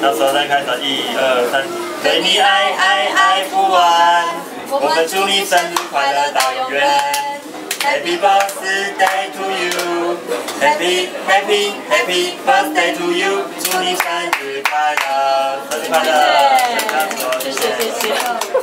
到时候再看始，一二三，对你爱爱爱不完。我们祝你生日快乐，到永远。Happy birthday to you，Happy Happy Happy birthday to you，祝你生日快乐，生日快乐。谢谢，谢谢。